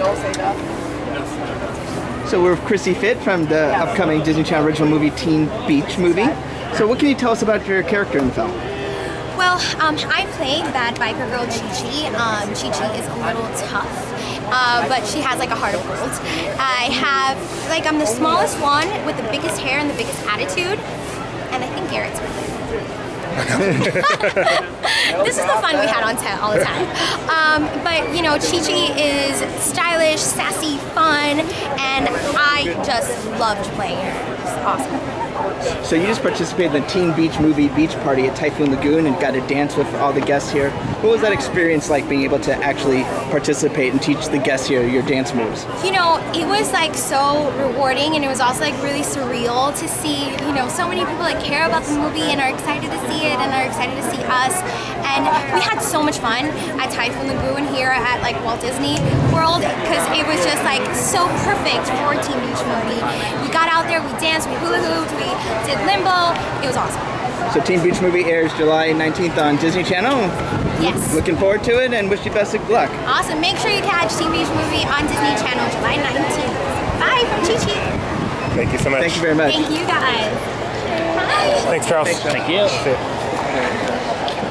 Joel say that. So we're with Chrissie Fit from the upcoming Disney Channel original movie Teen Beach movie. So what can you tell us about your character in the film? Well, um, I'm playing that biker girl Chee Chee. Um, Chee Chee is a little tough, uh, but she has like a heart of gold. I have, like, I'm the smallest one with the biggest hair and the biggest attitude, and I think Garrett's with it. this is the fun we had on set all the time. Um, but you know, Chee Chee is stylish, sassy, fun, and I just loved playing her. It's awesome. So you just participated in the Teen Beach movie Beach Party at Typhoon Lagoon and got to dance with all the guests here. What was that experience like being able to actually participate and teach the guests here your dance moves? You know, it was like so rewarding and it was also like really surreal to see, you know, so many people that care about the movie and are excited to see it and are excited to see us. And we had so much fun at Typhoon Lagoon here at like Walt Disney World because it was just like so perfect for a Teen Beach movie. We got out there, we danced, we hula hooped, we did limbo. It was awesome. So Teen Beach movie airs July 19th on Disney Channel. Yes. Looking forward to it and wish you best of luck. Awesome. Make sure you catch Teen Beach movie on Disney Channel July 19th. Bye from Chee Chee. Thank you so much. Thank you very much. Thank you guys. Bye. Thanks, Charles. Thanks, Charles. Thank you. 对对。